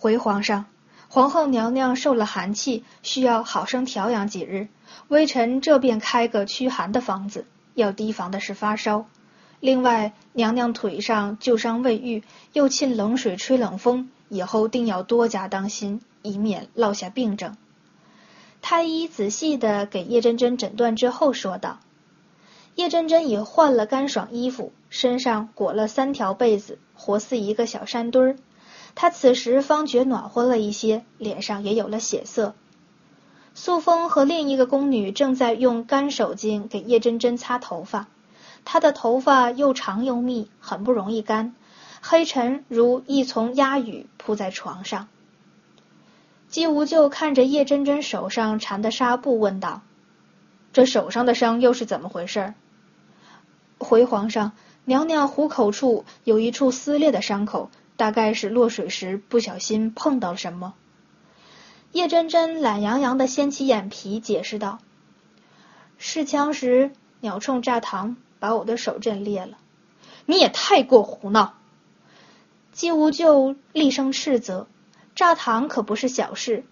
回皇上，皇后娘娘受了寒气，需要好生调养几日。微臣这便开个驱寒的方子。要提防的是发烧。另外，娘娘腿上旧伤未愈，又沁冷水吹冷风，以后定要多加当心，以免落下病症。太医仔细地给叶真真诊断之后说道：“叶真真已换了干爽衣服，身上裹了三条被子，活似一个小山墩儿。她此时方觉暖和了一些，脸上也有了血色。素风和另一个宫女正在用干手巾给叶真真擦头发，她的头发又长又密，很不容易干，黑尘如一丛鸦羽铺在床上。”姬无咎看着叶真真手上缠的纱布，问道：“这手上的伤又是怎么回事？”回皇上，娘娘虎口处有一处撕裂的伤口，大概是落水时不小心碰到了什么。叶真真懒洋洋的掀起眼皮，解释道：“试枪时鸟铳炸膛，把我的手震裂了。”你也太过胡闹！姬无咎厉声斥责。炸膛可不是小事，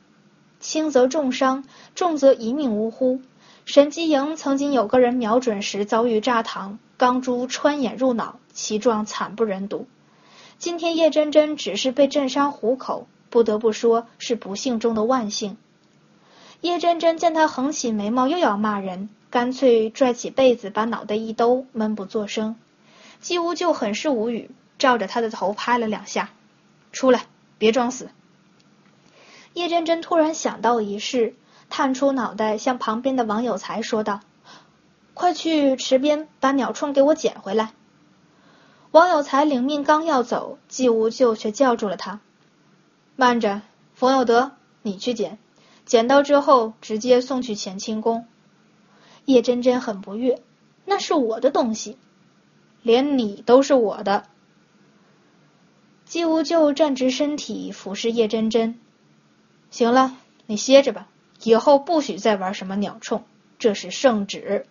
轻则重伤，重则一命呜呼。神机营曾经有个人瞄准时遭遇炸膛，钢珠穿眼入脑，其状惨不忍睹。今天叶真真只是被震伤虎口，不得不说是不幸中的万幸。叶真真见他横起眉毛又要骂人，干脆拽起被子把脑袋一兜，闷不作声。姬无咎很是无语，照着他的头拍了两下：“出来，别装死。”叶真真突然想到一事，探出脑袋向旁边的王有才说道：“快去池边把鸟铳给我捡回来。”王有才领命刚要走，季无咎却叫住了他：“慢着，冯有德，你去捡，捡到之后直接送去乾清宫。”叶真真很不悦：“那是我的东西，连你都是我的。”季无咎站直身体，俯视叶真真。行了，你歇着吧。以后不许再玩什么鸟铳，这是圣旨。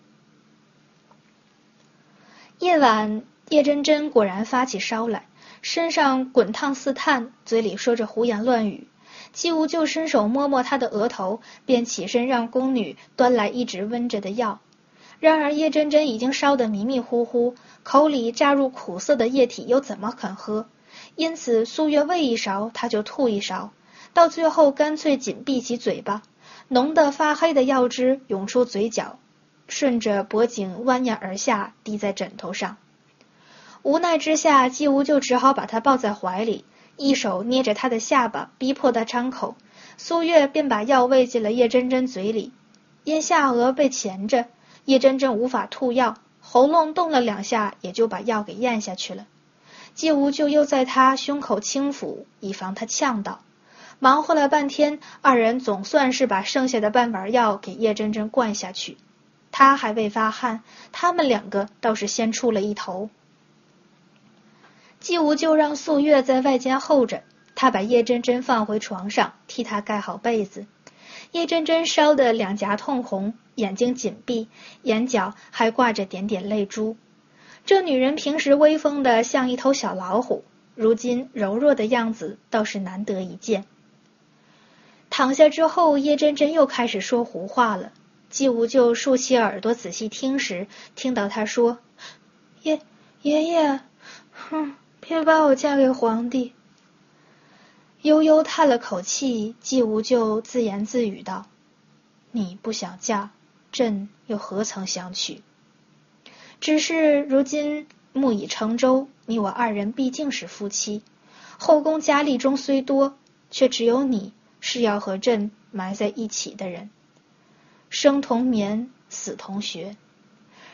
夜晚，叶真真果然发起烧来，身上滚烫似炭，嘴里说着胡言乱语。姬无咎伸手摸摸她的额头，便起身让宫女端来一直温着的药。然而叶真真已经烧得迷迷糊糊，口里炸入苦涩的液体，又怎么肯喝？因此苏月喂一勺，她就吐一勺。到最后，干脆紧闭起嘴巴，浓得发黑的药汁涌出嘴角，顺着脖颈蜿蜒而下，滴在枕头上。无奈之下，季无就只好把他抱在怀里，一手捏着他的下巴，逼迫他张口。苏月便把药喂进了叶真真嘴里，因下颚被钳着，叶真真无法吐药，喉咙动了两下，也就把药给咽下去了。季无就又在他胸口轻抚，以防他呛到。忙活了半天，二人总算是把剩下的半碗药给叶真真灌下去。他还未发汗，他们两个倒是先出了一头。季无就让素月在外间候着，他把叶真真放回床上，替她盖好被子。叶真真烧得两颊通红，眼睛紧闭，眼角还挂着点点泪珠。这女人平时威风的像一头小老虎，如今柔弱的样子倒是难得一见。躺下之后，叶真真又开始说胡话了。季无咎竖起耳朵仔细听时，听到她说：“爷爷爷，哼，别把我嫁给皇帝。”悠悠叹了口气，季无咎自言自语道：“你不想嫁，朕又何曾想娶？只是如今木已成舟，你我二人毕竟是夫妻。后宫佳丽中虽多，却只有你。”是要和朕埋在一起的人，生同眠，死同穴。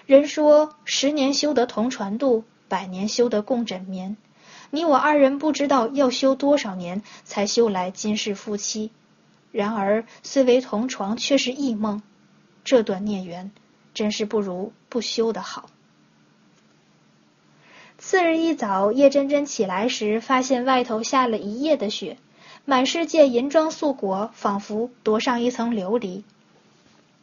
人说十年修得同船渡，百年修得共枕眠。你我二人不知道要修多少年，才修来今世夫妻。然而虽为同床，却是异梦。这段孽缘，真是不如不修的好。次日一早，叶真真起来时，发现外头下了一夜的雪。满世界银装素裹，仿佛夺上一层琉璃。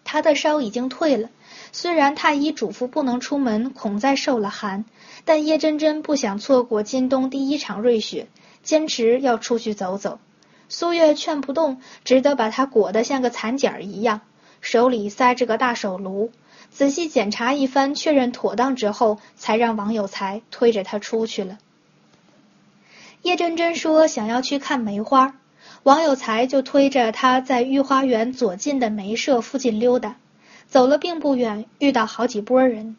她的烧已经退了，虽然太医嘱咐不能出门，恐再受了寒，但叶真真不想错过今冬第一场瑞雪，坚持要出去走走。苏月劝不动，只得把她裹得像个蚕茧一样，手里塞着个大手炉，仔细检查一番，确认妥当之后，才让王有才推着她出去了。叶真真说想要去看梅花，王有才就推着她在御花园左近的梅社附近溜达。走了并不远，遇到好几拨人。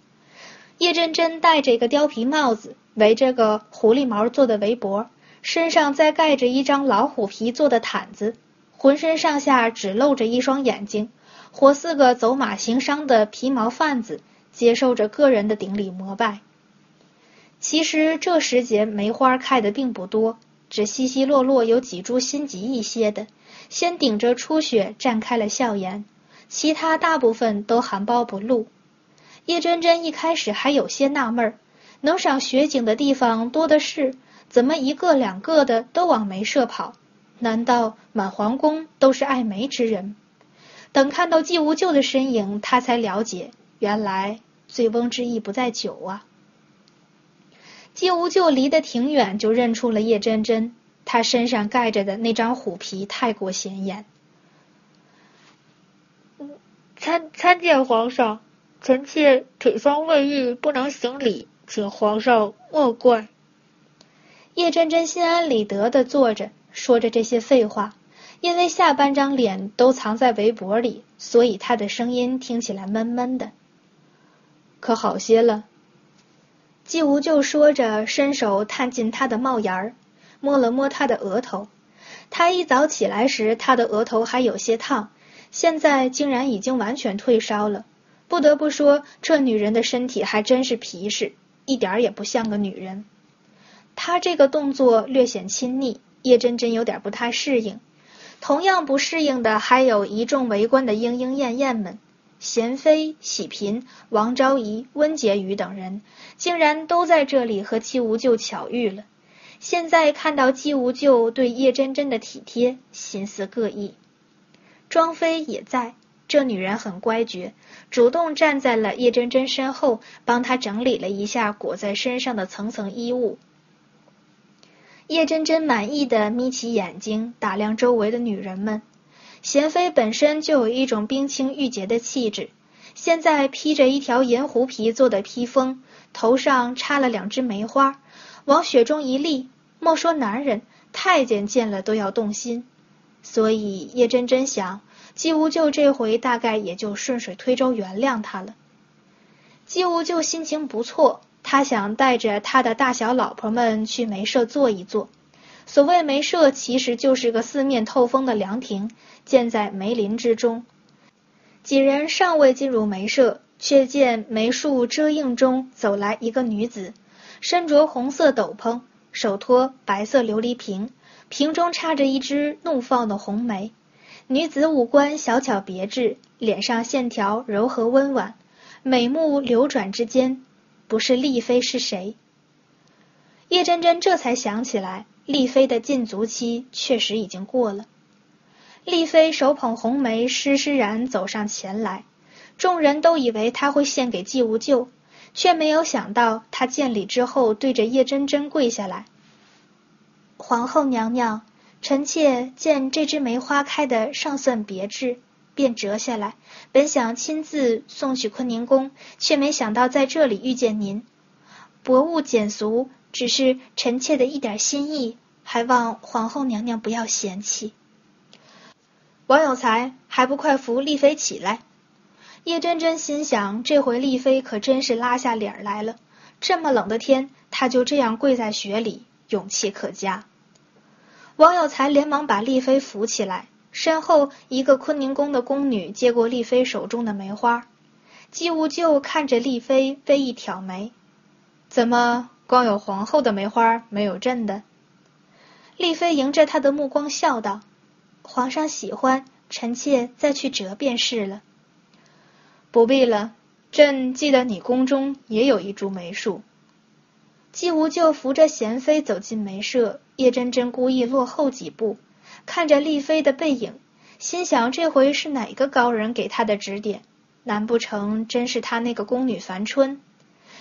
叶真真戴着一个貂皮帽子，围着个狐狸毛做的围脖，身上再盖着一张老虎皮做的毯子，浑身上下只露着一双眼睛，活似个走马行商的皮毛贩子，接受着个人的顶礼膜拜。其实这时节梅花开的并不多，只稀稀落落有几株心急一些的，先顶着初雪绽开了笑颜。其他大部分都含苞不露。叶真真一开始还有些纳闷儿，能赏雪景的地方多的是，怎么一个两个的都往梅舍跑？难道满皇宫都是爱梅之人？等看到季无咎的身影，他才了解，原来醉翁之意不在酒啊。季无咎离得挺远，就认出了叶真真，他身上盖着的那张虎皮太过显眼。参参见皇上，臣妾腿伤未愈，不能行礼，请皇上莫怪。叶真真心安理得的坐着，说着这些废话。因为下半张脸都藏在围脖里，所以他的声音听起来闷闷的。可好些了？季无咎说着，伸手探进他的帽檐儿，摸了摸他的额头。他一早起来时，他的额头还有些烫。现在竟然已经完全退烧了，不得不说，这女人的身体还真是皮实，一点也不像个女人。她这个动作略显亲昵，叶真真有点不太适应。同样不适应的还有一众围观的莺莺燕燕们，贤妃、喜嫔、王昭仪、温婕妤等人，竟然都在这里和姬无咎巧遇了。现在看到姬无咎对叶真真的体贴，心思各异。庄妃也在，这女人很乖觉，主动站在了叶真真身后，帮她整理了一下裹在身上的层层衣物。叶真真满意的眯起眼睛，打量周围的女人们。娴妃本身就有一种冰清玉洁的气质，现在披着一条银狐皮做的披风，头上插了两只梅花，往雪中一立，莫说男人，太监见了都要动心。所以叶真真想，季无咎这回大概也就顺水推舟原谅他了。季无咎心情不错，他想带着他的大小老婆们去梅社坐一坐。所谓梅社，其实就是个四面透风的凉亭，建在梅林之中。几人尚未进入梅社，却见梅树遮映中走来一个女子，身着红色斗篷，手托白色琉璃瓶。瓶中插着一支怒放的红梅，女子五官小巧别致，脸上线条柔和温婉，美目流转之间，不是丽妃是谁？叶真真这才想起来，丽妃的禁足期确实已经过了。丽妃手捧红梅，施施然走上前来，众人都以为她会献给季无咎，却没有想到她见礼之后，对着叶真真跪下来。皇后娘娘，臣妾见这枝梅花开得尚算别致，便折下来，本想亲自送去坤宁宫，却没想到在这里遇见您。薄物简俗，只是臣妾的一点心意，还望皇后娘娘不要嫌弃。王有才，还不快扶丽妃起来！叶真真心想，这回丽妃可真是拉下脸来了。这么冷的天，她就这样跪在雪里，勇气可嘉。王有才连忙把丽妃扶起来，身后一个坤宁宫的宫女接过丽妃手中的梅花。姬无咎看着丽妃，微一挑眉：“怎么光有皇后的梅花，没有朕的？”丽妃迎着他的目光笑道：“皇上喜欢，臣妾再去折便是了。”“不必了，朕记得你宫中也有一株梅树。”姬无咎扶着娴妃走进梅舍，叶真真故意落后几步，看着丽妃的背影，心想这回是哪个高人给她的指点？难不成真是她那个宫女樊春？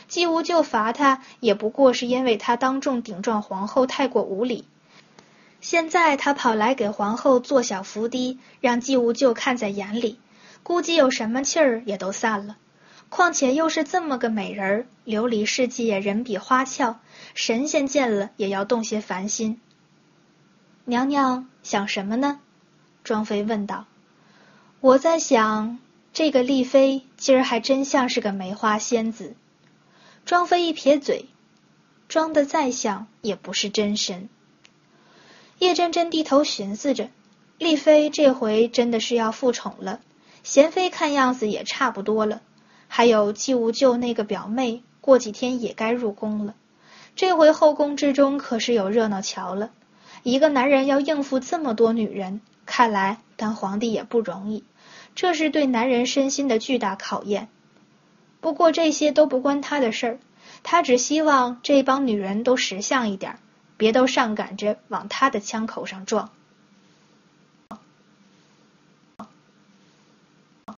姬无咎罚她，也不过是因为她当众顶撞皇后太过无礼。现在他跑来给皇后做小伏低，让季无咎看在眼里，估计有什么气儿也都散了。况且又是这么个美人儿，琉璃世界人比花俏，神仙见了也要动些凡心。娘娘想什么呢？庄妃问道。我在想，这个丽妃今儿还真像是个梅花仙子。庄妃一撇嘴，装的再像也不是真身。叶真真低头寻思着，丽妃这回真的是要复宠了，贤妃看样子也差不多了，还有季无咎那个表妹，过几天也该入宫了。这回后宫之中可是有热闹瞧了，一个男人要应付这么多女人，看来当皇帝也不容易，这是对男人身心的巨大考验。不过这些都不关他的事儿，他只希望这帮女人都识相一点。别都上赶着往他的枪口上撞。